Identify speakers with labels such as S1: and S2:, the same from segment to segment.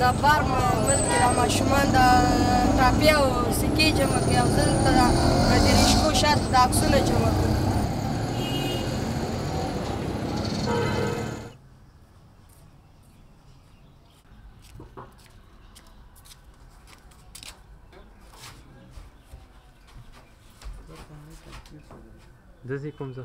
S1: د بار ملک د ماشومان د ټاپې او سکې جمع کوي او زه دلته د رشکو شاته د عکسونه جمع کوم
S2: Dă-zi cum să.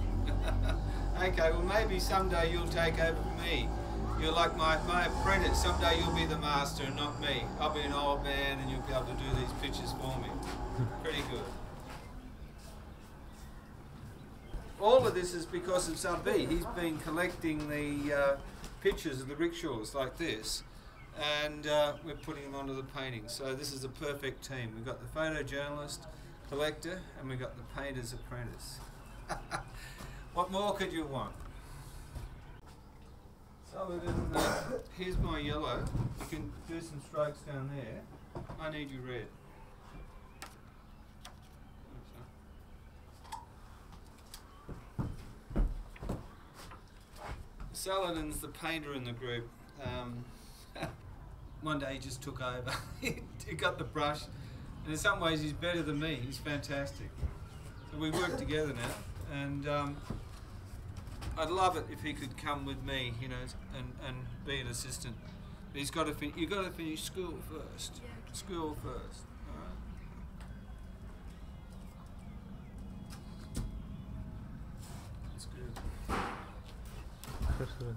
S3: Okay, well, maybe someday you'll take over for me. You're like my, my apprentice. Someday you'll be the master and not me. I'll be an old man and you'll be able to do these pictures for me. Pretty good. All of this is because of Sabbi. He's been collecting the uh, pictures of the rickshaws like this and uh, we're putting them onto the painting. So this is a perfect team. We've got the photojournalist, collector, and we've got the painter's apprentice. What more could you want? So then, uh, here's my yellow. You can do some strokes down there. I need you red. Saladin's the painter in the group. Um, one day he just took over. he got the brush, and in some ways he's better than me. He's fantastic. So we work together now, and um, I'd love it if he could come with me, you know, and, and be an assistant. But he's got to fin- you've got to finish school first. School first. All right. That's good.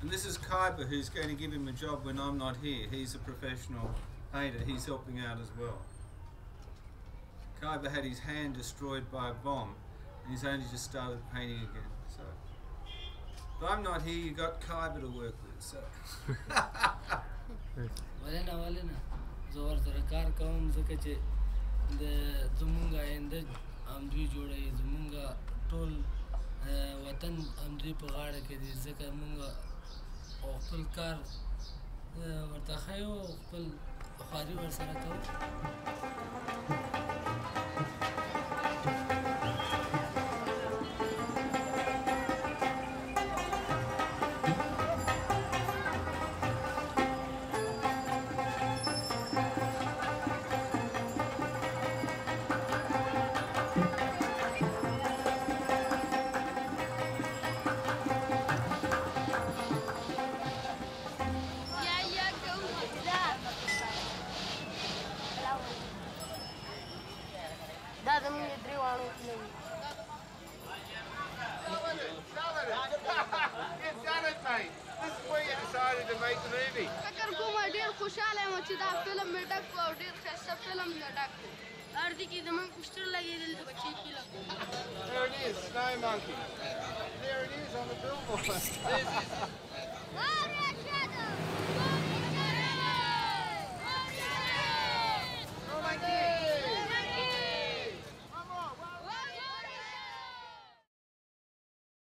S3: And this is Kaiba who's going to give him a job when I'm not here. He's a professional painter. He's helping out as well. Kaiba had his hand destroyed by a bomb and he's only just started painting again. So if I'm not here, you got Kaiba to work with. So
S4: ولې نه ولې نه زه ورسره کار کوم ځکه چې د زمونږ آینده همدوی جوړوي زمونږ ټول اه، وطن همدوی په غاړه کې دی ځکه مونږ او خپل کار ورته ښیو خپل خواري ورسره کوو
S1: دا زموږ د درې واړو نه وي
S3: You've done it, mate. This is where you decided to make the movie.
S5: فکر کوم ډیر خوشاله یم چې دا فلم مې ډک کړو او ډیر ښایسته فلم مې ډک کړو هر دي کې زمونږ پوسټر لګېدل د بچي فلم
S3: There it is, Snow Monkey. There it is on the billboard.
S5: واره ښه ده